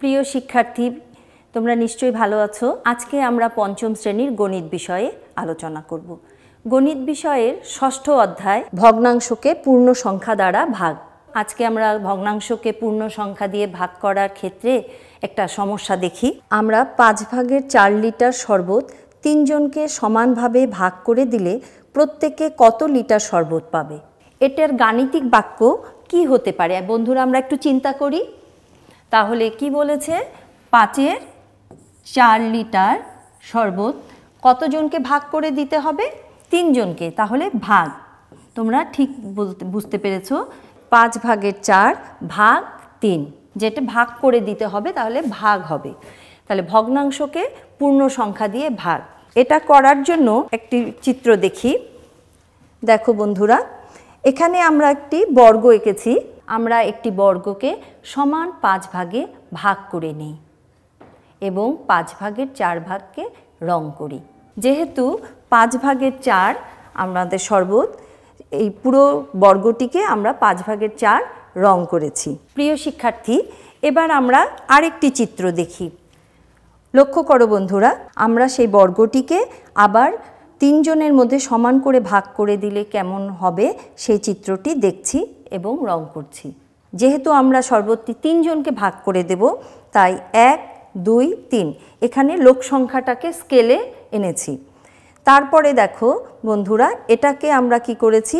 প্রিয় শিক্ষার্থী, তোমরা নিশ্চয়ই ভালো আছো। আজকে আমরা পঞ্চম শ্রেণির গণিত বিষয়ে আলোচনা করব। গণিত বিষয়ের ষষ্ঠ অধ্যায়, ভগ্নাংশকে পূর্ণ সংখ্যা দ্বারা ভাগ। আজকে আমরা ভগ্নাংশকে পূর্ণ সংখ্যা দিয়ে ভাগ করার ক্ষেত্রে একটা সমস্যা দেখি। আমরা পাঁচ ভাগের চার লিটার শরবত তিনজনকে সমানভাবে ভাগ করে দিলে প্রত্যেকে কত লিটার শরবত পাবে? এটার গাণিতিক বাক্য কি হতে পারে? বন্ধুরা, আমরা একটু চিন্তা করি। তাহলে কি বলেছে? পাঁচের চার লিটার শরবত কতজনকে ভাগ করে দিতে হবে? তিনজনকে, তাহলে ভাগ। তোমরা ঠিক বলতে, বুঝতে পেরেছ? পাঁচ ভাগের চার ভাগ তিন। যেটা ভাগ করে দিতে হবে, তাহলে ভাগ হবে। তাহলে ভগ্নাংশকে পূর্ণ সংখ্যা দিয়ে ভাগ। এটা করার জন্য একটি চিত্র দেখি। দেখো বন্ধুরা, এখানে আমরা একটি বর্গ এঁকেছি। আমরা একটি বর্গকে সমান পাঁচ ভাগে ভাগ করে নিই এবং পাঁচ ভাগের চার ভাগকে রং করি। যেহেতু পাঁচ ভাগের চার আমাদের শরবত, এই পুরো বর্গটিকে আমরা পাঁচ ভাগের চার রং করেছি। প্রিয় শিক্ষার্থী, এবার আমরা আরেকটি চিত্র দেখি। লক্ষ্য করো বন্ধুরা, আমরা সেই বর্গটিকে আবার তিনজনের মধ্যে সমান করে ভাগ করে দিলে কেমন হবে সেই চিত্রটি দেখছি। এবং রং করছি। যেহেতু আমরা সর্বত্রি তিনজনকে ভাগ করে দেব, তাই এক, দুই, তিন। এখানে লোক সংখ্যাটাকে স্কেলে এনেছি। তারপরে দেখো বন্ধুরা, এটাকে আমরা কি করেছি?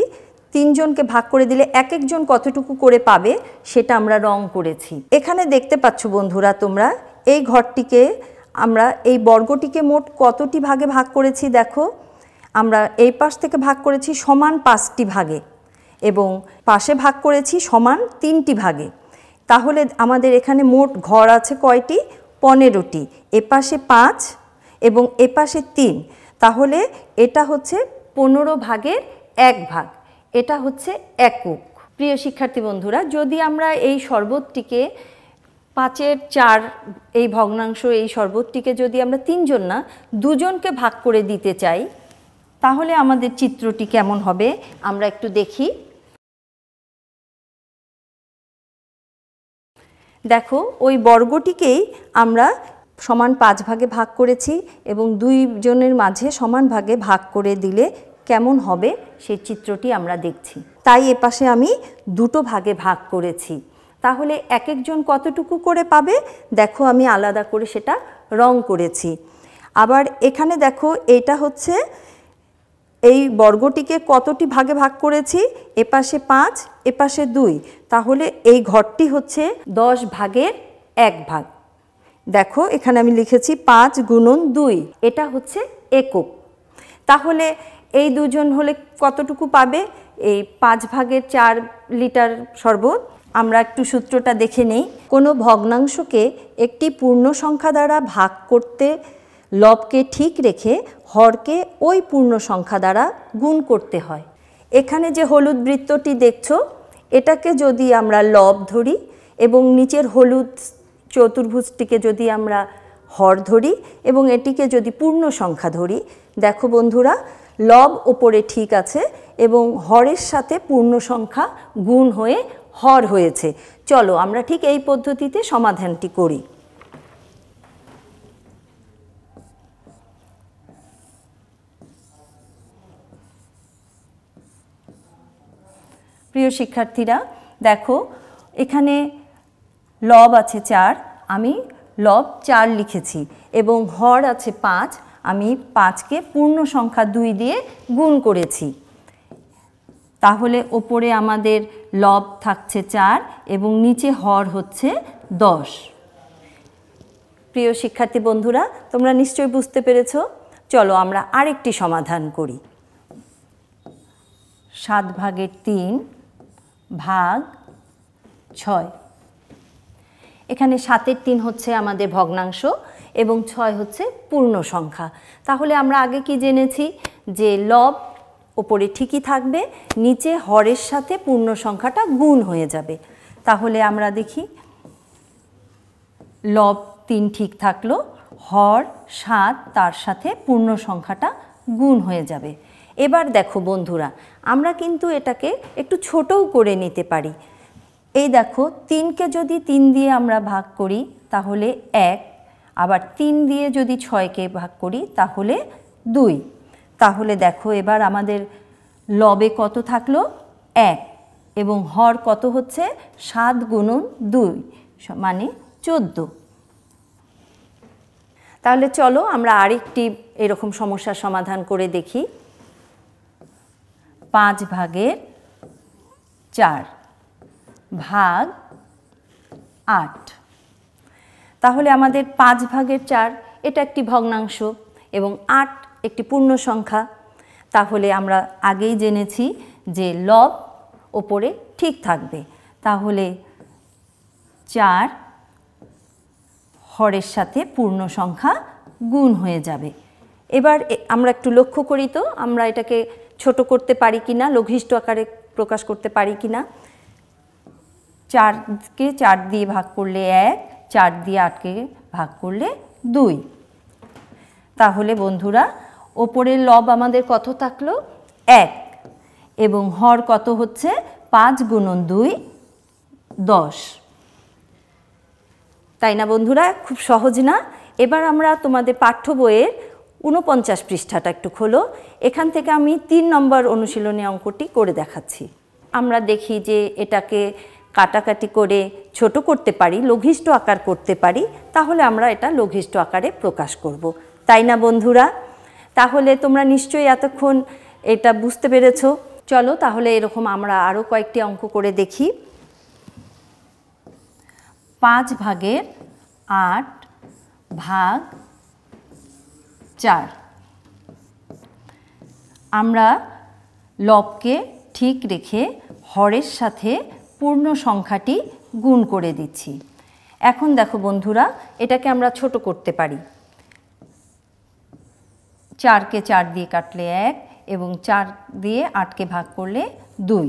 তিনজনকে ভাগ করে দিলে এক একজন কতটুকু করে পাবে সেটা আমরা রং করেছি। এখানে দেখতে পাচ্ছ বন্ধুরা তোমরা, এই ঘরটিকে আমরা, এই বর্গটিকে মোট কতটি ভাগে ভাগ করেছি দেখো? আমরা এই পাশ থেকে ভাগ করেছি সমান পাঁচটি ভাগে। এবং পাশে ভাগ করেছি সমান তিনটি ভাগে। তাহলে আমাদের এখানে মোট ঘর আছে কয়টি? পনেরোটি। এপাশে পাঁচ এবং এপাশে তিন। তাহলে এটা হচ্ছে পনেরো ভাগের এক ভাগ। এটা হচ্ছে একক। প্রিয় শিক্ষার্থী বন্ধুরা, যদি আমরা এই শরবতটিকে পাঁচের চার, এই ভগ্নাংশ, এই শরবতটিকে যদি আমরা তিনজন না, দুজনকে ভাগ করে দিতে চাই, তাহলে আমাদের চিত্রটি কেমন হবে? আমরা একটু দেখি। দেখো, ওই বর্গটিকেই আমরা সমান পাঁচ ভাগে ভাগ করেছি এবং দুইজনের মাঝে সমান ভাগে ভাগ করে দিলে কেমন হবে সেই চিত্রটি আমরা দেখছি। তাই এপাশে আমি দুটো ভাগে ভাগ করেছি। তাহলে এক একজন কতটুকু করে পাবে? দেখো, আমি আলাদা করে সেটা রং করেছি। আবার এখানে দেখো, এটা হচ্ছে এই বর্গটিকে কতটি ভাগে ভাগ করেছি? এপাশে পাঁচ, এপাশে দুই। তাহলে এই ঘরটি হচ্ছে দশ ভাগের এক ভাগ। দেখো, এখানে আমি লিখেছি পাঁচ গুণন দুই। এটা হচ্ছে একক। তাহলে এই দুজন হলে কতটুকু পাবে? এই পাঁচ ভাগের চার লিটার শরবত। আমরা একটু সূত্রটা দেখে নেই। কোনো ভগ্নাংশকে একটি পূর্ণ সংখ্যা দ্বারা ভাগ করতে লবকে ঠিক রেখে হরকে ওই পূর্ণ সংখ্যা দ্বারা গুণ করতে হয়। এখানে যে হলুদ বৃত্তটি দেখছ, এটাকে যদি আমরা লব ধরি এবং নিচের হলুদ চতুর্ভুজটিকে যদি আমরা হর ধরি এবং এটিকে যদি পূর্ণ সংখ্যা ধরি, দেখো বন্ধুরা, লব ওপরে ঠিক আছে এবং হরের সাথে পূর্ণ সংখ্যা গুণ হয়ে হর হয়েছে। চলো আমরা ঠিক এই পদ্ধতিতে সমাধানটি করি। প্রিয় শিক্ষার্থীরা, দেখো, এখানে লব আছে চার, আমি লব চার লিখেছি এবং হর আছে পাঁচ, আমি পাঁচকে পূর্ণ সংখ্যা দুই দিয়ে গুণ করেছি। তাহলে ওপরে আমাদের লব থাকছে চার এবং নিচে হর হচ্ছে দশ। প্রিয় শিক্ষার্থী বন্ধুরা, তোমরা নিশ্চয়ই বুঝতে পেরেছ। চলো আমরা আরেকটি সমাধান করি। সাত ভাগের তিন ভাগ ছয়। এখানে সাতের তিন হচ্ছে আমাদের ভগ্নাংশ এবং ছয় হচ্ছে পূর্ণ সংখ্যা। তাহলে আমরা আগে কি জেনেছি? যে লব ওপরে ঠিকই থাকবে, নিচে হরের সাথে পূর্ণ সংখ্যাটা গুণ হয়ে যাবে। তাহলে আমরা দেখি, লব তিন ঠিক থাকল, হর সাত তার সাথে পূর্ণ সংখ্যাটা গুণ হয়ে যাবে। এবার দেখো বন্ধুরা, আমরা কিন্তু এটাকে একটু ছোটও করে নিতে পারি। এই দেখো, তিনকে যদি তিন দিয়ে আমরা ভাগ করি, তাহলে এক, আবার তিন দিয়ে যদি ছয়কে ভাগ করি, তাহলে দুই। তাহলে দেখো, এবার আমাদের লবে কত থাকল? এক, এবং হর কত হচ্ছে? সাত গুণন দুই মানে চোদ্দ। তাহলে চলো আমরা আরেকটি এরকম সমস্যার সমাধান করে দেখি। পাঁচ ভাগের চার ভাগ আট। তাহলে আমাদের পাঁচ ভাগের চার, এটা একটি ভগ্নাংশ এবং আট একটি পূর্ণ সংখ্যা। তাহলে আমরা আগেই জেনেছি যে লব ওপরে ঠিক থাকবে। তাহলে চার হরের সাথে পূর্ণ সংখ্যা গুণ হয়ে যাবে। এবার আমরা একটু লক্ষ্য করি তো, আমরা এটাকে ছোট করতে পারি কি না লঘিষ্ঠ আকারে প্রকাশ করতে পারি কি না চারকে চার দিয়ে ভাগ করলে এক, চার দিয়ে আটকে ভাগ করলে দুই। তাহলে বন্ধুরা, ওপরের লব আমাদের কত থাকল? এক। এবং হর কত হচ্ছে? পাঁচ গুণন দুই, দশ। তাই না বন্ধুরা? খুব সহজ না? এবার আমরা তোমাদের পাঠ্য বইয়ের ঊনপঞ্চাশ পৃষ্ঠাটা একটু খোলো। এখান থেকে আমি তিন নম্বর অনুশীলনী অঙ্কটি করে দেখাচ্ছি। আমরা দেখি যে এটাকে কাটাকাটি করে ছোট করতে পারি, লঘিষ্ঠ আকার করতে পারি, তাহলে আমরা এটা লঘিষ্ঠ আকারে প্রকাশ করব। তাই না বন্ধুরা? তাহলে তোমরা নিশ্চয়ই এতক্ষণ এটা বুঝতে পেরেছ। চলো তাহলে এরকম আমরা আরও কয়েকটি অঙ্ক করে দেখি। পাঁচ ভাগের আট ভাগ চার। আমরা লবকে ঠিক রেখে হরের সাথে পূর্ণ সংখ্যাটি গুণ করে দিচ্ছি। এখন দেখো বন্ধুরা, এটাকে আমরা ছোট করতে পারি। চারকে চার দিয়ে কাটলে এক এবং চার দিয়ে আটকে ভাগ করলে দুই।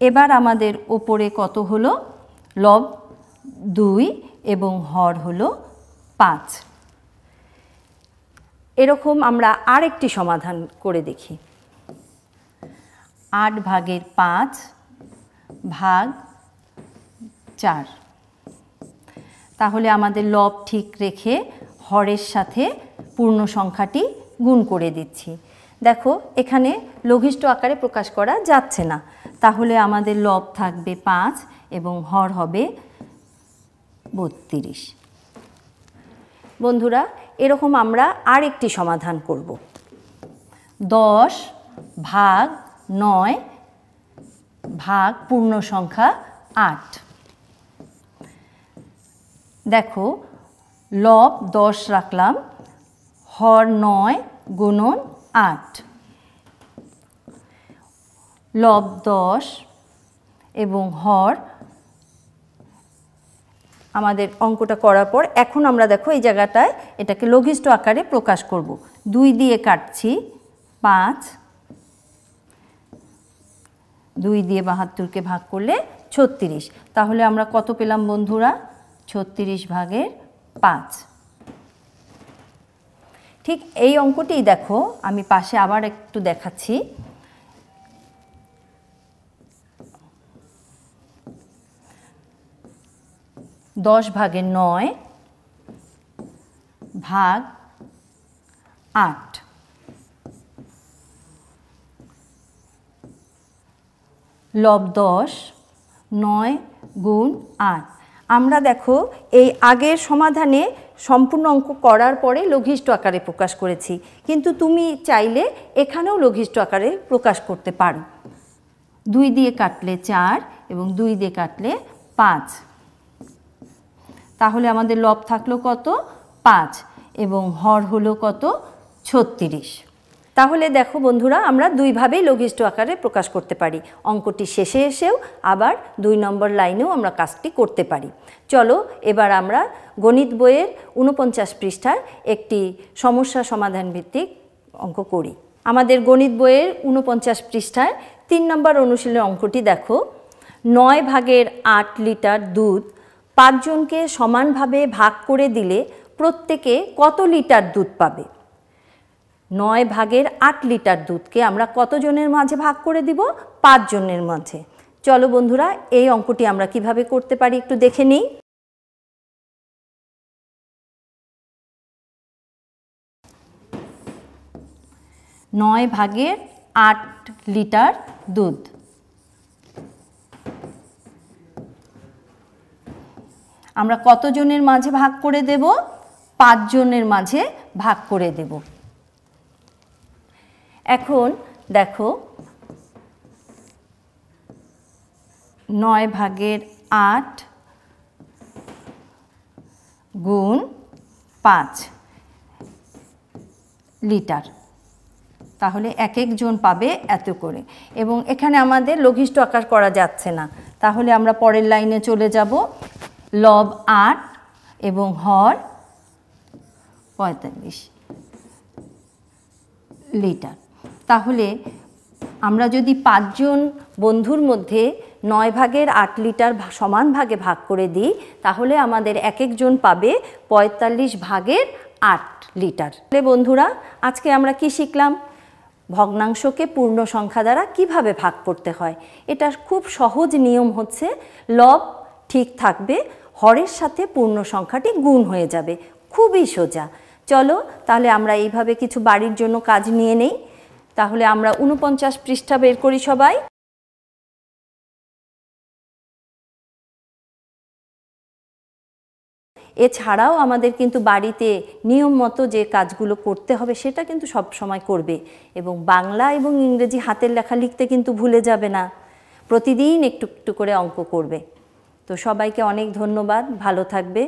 এবার আমাদের ওপরে কত হলো? লব দুই এবং হর হলো পাঁচ। এরকম আমরা আরেকটি সমাধান করে দেখি। আট ভাগের পাঁচ ভাগ চার। তাহলে আমাদের লব ঠিক রেখে হরের সাথে পূর্ণ সংখ্যাটি গুণ করে দিচ্ছি। দেখো, এখানে লঘিষ্ঠ আকারে প্রকাশ করা যাচ্ছে না। তাহলে আমাদের লব থাকবে পাঁচ এবং হর হবে বত্রিশ। বন্ধুরা এরকম আমরা আরেকটি সমাধান করব। দশ ভাগ নয় ভাগ পূর্ণ সংখ্যা আট। দেখো, লব দশ রাখলাম, হর নয় গুণন আট। লব দশ এবং হর আমাদের অঙ্কটা করার পর এখন আমরা দেখো এই জায়গাটায় এটাকে লঘিষ্ঠ আকারে প্রকাশ করব। দুই দিয়ে কাটছি পাঁচ, দুই দিয়ে বাহাত্তরকে ভাগ করলে ছত্রিশ। তাহলে আমরা কত পেলাম বন্ধুরা? ছত্রিশ ভাগের পাঁচ। ঠিক এই অঙ্কটি দেখো, আমি পাশে আবার একটু দেখাচ্ছি। দশ ভাগের নয় ভাগ আট। লব দশ, নয় গুণ আট। আমরা দেখো, এই আগের সমাধানে সম্পূর্ণ অঙ্ক করার পরে লঘিষ্ঠ আকারে প্রকাশ করেছি। কিন্তু তুমি চাইলে এখানেও লঘিষ্ঠ আকারে প্রকাশ করতে পারো। দুই দিয়ে কাটলে চার এবং দুই দিয়ে কাটলে পাঁচ। তাহলে আমাদের লব থাকল কত? পাঁচ। এবং হর হলো কত? ছত্রিশ। তাহলে দেখো বন্ধুরা, আমরা দুইভাবেই লঘিষ্ঠ আকারে প্রকাশ করতে পারি। অঙ্কটি শেষে এসেও আবার দুই নম্বর লাইনেও আমরা কাজটি করতে পারি। চলো এবার আমরা গণিত বইয়ের উনপঞ্চাশ পৃষ্ঠার একটি সমস্যা সমাধান ভিত্তিক অঙ্ক করি। আমাদের গণিত বইয়ের উনপঞ্চাশ পৃষ্ঠায় তিন নম্বর অনুশীলনের অঙ্কটি দেখো। নয় ভাগের আট লিটার দুধ পাঁচজনকে সমানভাবে ভাগ করে দিলে প্রত্যেকে কত লিটার দুধ পাবে? নয় ভাগের আট লিটার দুধকে আমরা কতজনের মাঝে ভাগ করে দিব? পাঁচজনের মাঝে। চলো বন্ধুরা, এই অঙ্কটি আমরা কীভাবে করতে পারি একটু দেখে নিই। নয় ভাগের আট লিটার দুধ। আমরা কতজনের মাঝে ভাগ করে দেব? পাঁচজনের মাঝে ভাগ করে দেব। এখন দেখো, নয় ভাগের আট গুণ পাঁচ লিটার। তাহলে এক একজন পাবে এত করে। এবং এখানে আমাদের লঘিষ্ঠ আকার করা যাচ্ছে না। তাহলে আমরা পরের লাইনে চলে যাব। লব আট এবং হর পঁয়তাল্লিশ লিটার। তাহলে আমরা যদি পাঁচজন বন্ধুর মধ্যে নয় ভাগের আট লিটার সমান ভাগে ভাগ করে দিই, তাহলে আমাদের এক একজন পাবে পঁয়তাল্লিশ ভাগের আট লিটার। বন্ধুরা, আজকে আমরা কি শিখলাম? ভগ্নাংশকে পূর্ণ সংখ্যা দ্বারা কীভাবে ভাগ করতে হয়? এটা খুব সহজ নিয়ম হচ্ছে, লব ঠিক থাকবে হরের সাথে পূর্ণ সংখ্যাটি গুণ হয়ে যাবে। খুবই সোজা। চলো, তাহলে আমরা এইভাবে কিছু বাড়ির জন্য কাজ নিয়ে নেই। তাহলে আমরা উনপঞ্চাশ পৃষ্ঠা বের করি সবাই। এছাড়াও আমাদের কিন্তু বাড়িতে নিয়ম মতো যে কাজগুলো করতে হবে, সেটা কিন্তু সব সময় করবে। এবং বাংলা এবং ইংরেজি হাতের লেখা লিখতে কিন্তু ভুলে যাবে না। প্রতিদিন একটু একটু করে অঙ্ক করবে। তো সবাইকে অনেক ধন্যবাদ ভালো থাকবে।